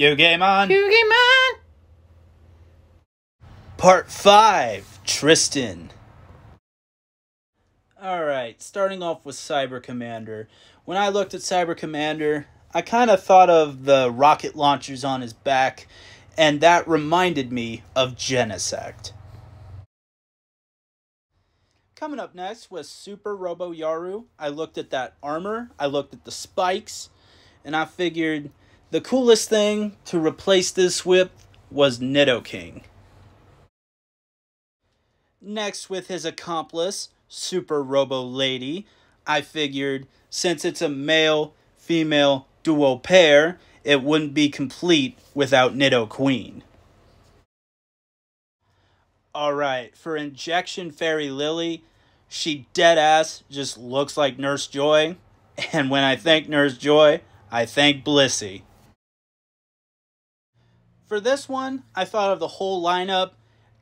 Yugimon? You game on? Part 5 Tristan. Alright, starting off with Cyber Commander. When I looked at Cyber Commander, I kind of thought of the rocket launchers on his back, and that reminded me of Genesect. Coming up next was Super Roboyarou. I looked at that armor, I looked at the spikes, and I figured the coolest thing to replace this whip was Nidoking. Next, with his accomplice, Super Robo Lady, I figured since it's a male female duo pair, it wouldn't be complete without Nidoqueen. Alright, for Injection Fairy Lily, she dead ass just looks like Nurse Joy. And when I think Nurse Joy, I think Blissey. For this one, I thought of the whole lineup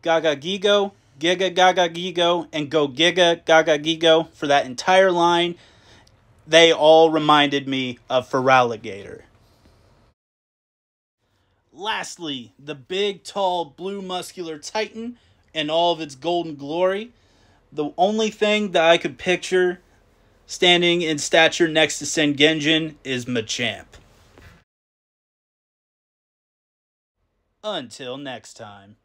Gaga Gigo, Giga Gaga Gigo, and Go Giga Gaga Gigo for that entire line. They all reminded me of Feraligatr. Lastly, the big, tall, blue muscular Titan in all of its golden glory. The only thing that I could picture standing in stature next to Sengenjin is Machamp. Until next time.